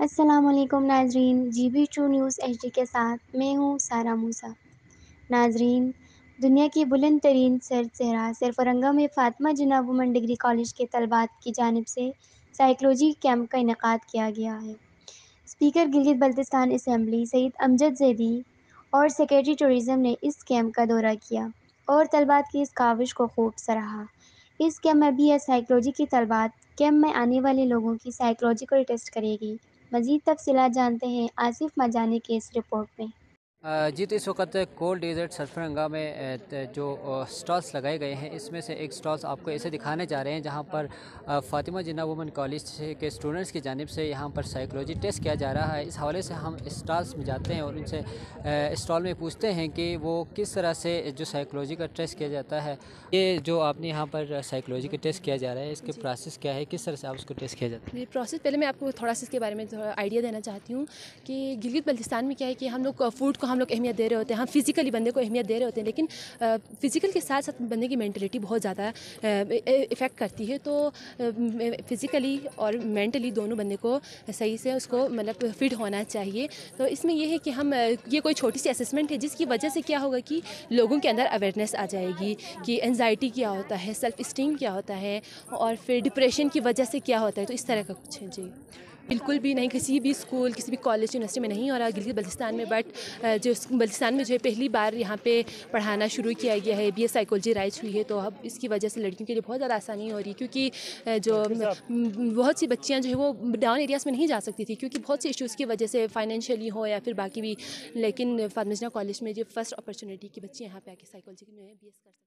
अस्सलाम वालेकुम नाजरीन, G B two news H D के साथ मैं हूँ सारा मूसा। नाजरीन, दुनिया की बुलंद तरीन सर सहरा सरफरंगा में Fatima Jinnah woman degree college के तलबात की जानिब से साइकोलॉजी कैंप का इनका किया गया है। स्पीकर गिलगित बल्तिस्तान असम्बली सईद अमजद जैदी और सेक्रेटरी टूरिज़म ने इस कैंप का दौरा किया और तलबात की इस काविश को खूब सराहा। इस कैंप में बी एस साइकोलॉजी की तलबात कैंप में आने वाले लोगों की साइकोलॉजिकल टेस्ट करेगी। मज़ीद तफसीलात जानते हैं आसिफ मजानी की इस रिपोर्ट में। जी तो इस वक्त कोल्ड डेजर्ट सरफरंगा में जो स्टॉल्स लगाए गए हैं इसमें से एक स्टॉल्स आपको ऐसे दिखाने जा रहे हैं जहाँ पर फ़ातिमा जिन्ना वुमेन कॉलेज के स्टूडेंट्स की जानब से यहाँ पर साइकोलॉजी टेस्ट किया जा रहा है। इस हवाले से हम स्टॉल्स में जाते हैं और उनसे स्टॉल में पूछते हैं कि वो किस तरह से जो साइकोलॉजी का टेस्ट किया जाता है ये जो आपने यहाँ पर साइकोलॉजी का टेस्ट किया जा रहा है इसके प्रोसेस क्या है किस तरह से आप उसको टेस्ट किया जाता है? प्रोसेस पहले मैं आपको थोड़ा सा इसके बारे में थोड़ा आइडिया देना चाहती हूँ कि गिलगित बल्तिस्तान में क्या है कि हम लोग फ़ूड हम लोग अहमियत दे रहे होते हैं, हम फिज़िकली बंदे को अहमियत दे रहे होते हैं, लेकिन फ़िज़िकल के साथ साथ बंदे की मैंटलिटी बहुत ज़्यादा इफ़ेक्ट करती है। तो फ़िज़िकली और मैंटली दोनों बंदे को सही से उसको मतलब फिट होना चाहिए। तो इसमें यह है कि हम ये कोई छोटी सी असेसमेंट है, जिसकी वजह से क्या होगा कि लोगों के अंदर अवेयरनेस आ जाएगी कि एनजाइटी क्या होता है सेल्फ़ इस्टीम क्या होता है, और फिर डिप्रेशन की वजह से क्या होता है तो इस तरह का कुछ है। जी। बिल्कुल भी नहीं किसी भी स्कूल किसी भी कॉलेज यूनिवर्सिटी में नहीं हो रहा गिलगित बल्तिस्तान में बट जो बल्तिस्तान में जो है पहली बार यहाँ पे पढ़ाना शुरू किया गया है बी एस साइकोलॉजी राइज हुई है तो अब इसकी वजह से लड़कियों के लिए बहुत ज़्यादा आसानी हो रही है क्योंकि जो बहुत सी बच्चियाँ जो है वो डाउन एरियाज़ में नहीं जा सकती थी क्योंकि बहुत सी इशूज़ की वजह से फाइनेंशियली हो या फिर बाकी भी लेकिन फार्मेजना कॉलेज में जो फ़र्स्ट अपॉर्चुनिटी की बच्चे यहाँ पे आके साइकोलॉजी में बी एस कर सकते